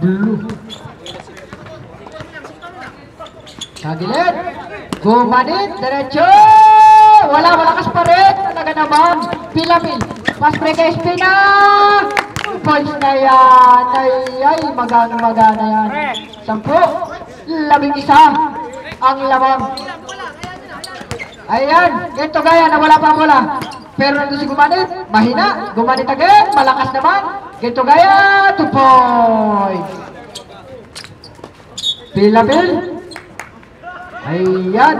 Blue. Sa gilid. Gumanit. Diretso. Wala, malakas pa rin. Talaga naman. Pilamil. Pass break Espina. Points na yan. Ay, ay, magana, magana yan. Sampu. Labing isa. Ang lamang. Ayan. Ito gaya na wala pa bola. Pero nandun si Gumanit. Mahina. Gumanit again. Malakas naman. Ito gaya. Two points. Pilamil. Ayan.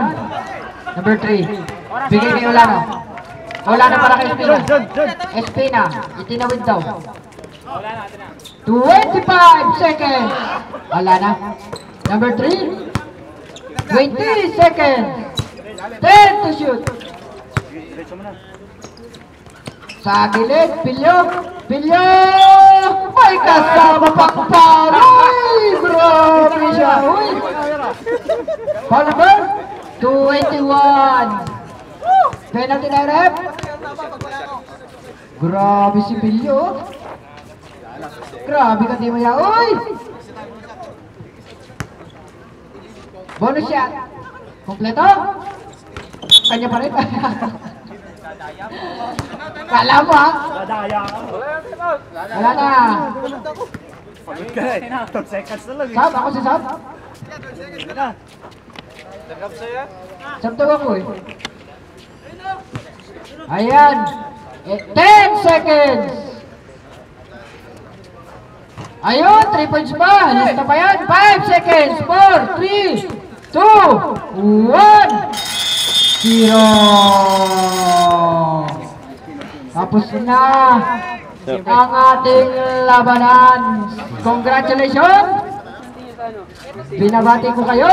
Number 3. Bigay ni Olano. Olano para kay Espina. Espina. Itinawid daw. 25 seconds. Wala. Number 3. 20 seconds. 10 to shoot. Sa gilid, Pilyo. Pilyo! May kasama pang Paroy! Grabe siya. Uy! Foul number 281. Penalty na rep. Grabe si Pilyo. Grabe ka di mo yan. Uy! Bonus shot. Kompleto? Kanya pa rin. Kala mo ha? Dadaya ka. Wala na. Pagod ka eh. 12 seconds na lang eh. Sab, ako si Sab. Sige na. Sab daw ako eh. Ayan. Eh, 10 seconds. Ayun, 3 points ba? Lista pa yan. 5 seconds. 4, 3, 2, 1. Zero. Tapos na ang ating labanan. Congratulations! Binabati ko kayo.